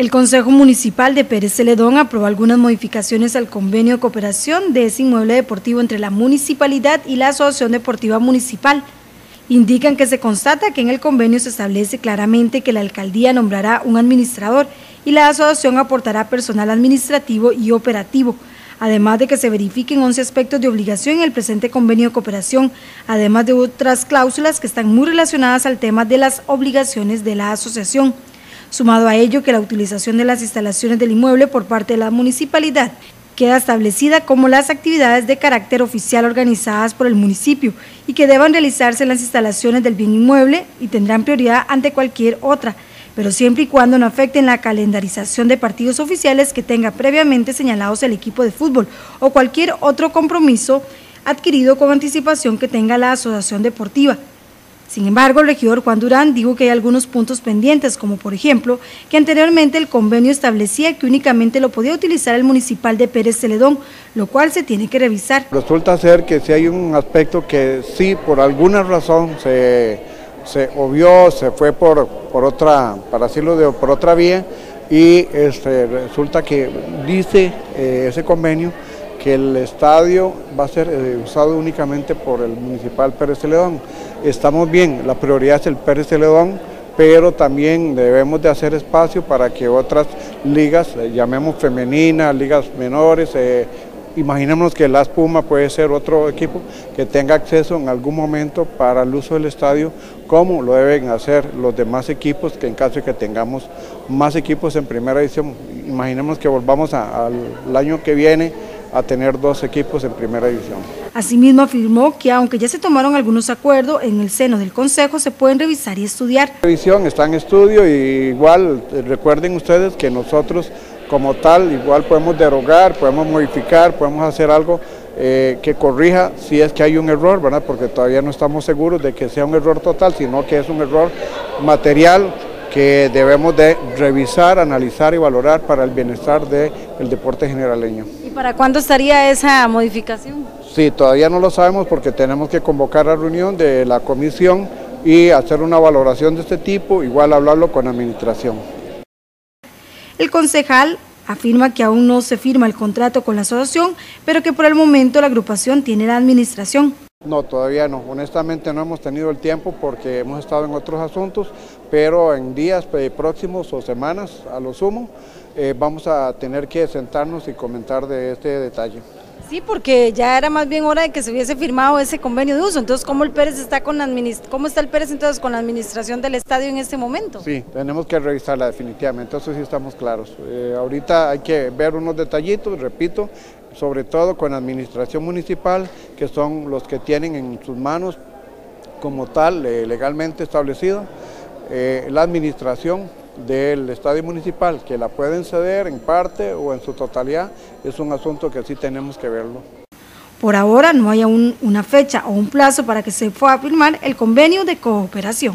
El Consejo Municipal de Pérez Celedón aprobó algunas modificaciones al convenio de cooperación de ese inmueble deportivo entre la municipalidad y la Asociación Deportiva Municipal. Indican que se constata que en el convenio se establece claramente que la alcaldía nombrará un administrador y la asociación aportará personal administrativo y operativo, además de que se verifiquen 11 aspectos de obligación en el presente convenio de cooperación, además de otras cláusulas que están muy relacionadas al tema de las obligaciones de la asociación. Sumado a ello que la utilización de las instalaciones del inmueble por parte de la municipalidad queda establecida como las actividades de carácter oficial organizadas por el municipio y que deban realizarse en las instalaciones del bien inmueble y tendrán prioridad ante cualquier otra, pero siempre y cuando no afecten la calendarización de partidos oficiales que tenga previamente señalados el equipo de fútbol o cualquier otro compromiso adquirido con anticipación que tenga la asociación deportiva sin embargo, el regidor Juan Durán dijo que hay algunos puntos pendientes, como por ejemplo, que anteriormente el convenio establecía que únicamente lo podía utilizar el municipal de Pérez Celedón, lo cual se tiene que revisar. Resulta ser que si hay un aspecto que sí, por alguna razón se, se obvió, se fue por, por otra, para decirlo de, por otra vía, y este, resulta que dice eh, ese convenio que el estadio va a ser eh, usado únicamente por el municipal Pérez Celedón. Estamos bien, la prioridad es el Pérez Celedón, pero también debemos de hacer espacio para que otras ligas, eh, llamemos femeninas, ligas menores, eh, imaginémonos que la Espuma puede ser otro equipo que tenga acceso en algún momento para el uso del estadio, como lo deben hacer los demás equipos, que en caso de que tengamos más equipos en primera edición, imaginemos que volvamos al año que viene a tener dos equipos en primera división. Asimismo afirmó que aunque ya se tomaron algunos acuerdos en el seno del Consejo, se pueden revisar y estudiar. La revisión está en estudio y igual eh, recuerden ustedes que nosotros como tal igual podemos derogar, podemos modificar, podemos hacer algo eh, que corrija si es que hay un error, ¿verdad? porque todavía no estamos seguros de que sea un error total, sino que es un error material que debemos de revisar, analizar y valorar para el bienestar del deporte generaleño. ¿Y para cuándo estaría esa modificación? Sí, todavía no lo sabemos porque tenemos que convocar a reunión de la comisión y hacer una valoración de este tipo, igual hablarlo con administración. El concejal afirma que aún no se firma el contrato con la asociación, pero que por el momento la agrupación tiene la administración. No, todavía no. Honestamente no hemos tenido el tiempo porque hemos estado en otros asuntos, pero en días próximos o semanas, a lo sumo, eh, vamos a tener que sentarnos y comentar de este detalle. Sí, porque ya era más bien hora de que se hubiese firmado ese convenio de uso. Entonces, ¿cómo el Pérez está con cómo está el Pérez entonces con la administración del estadio en este momento? Sí, tenemos que revisarla definitivamente, eso sí estamos claros. Eh, ahorita hay que ver unos detallitos, repito, sobre todo con la administración municipal, que son los que tienen en sus manos como tal eh, legalmente establecido, eh, la administración del estadio municipal, que la pueden ceder en parte o en su totalidad, es un asunto que sí tenemos que verlo. Por ahora no hay aún una fecha o un plazo para que se pueda firmar el convenio de cooperación.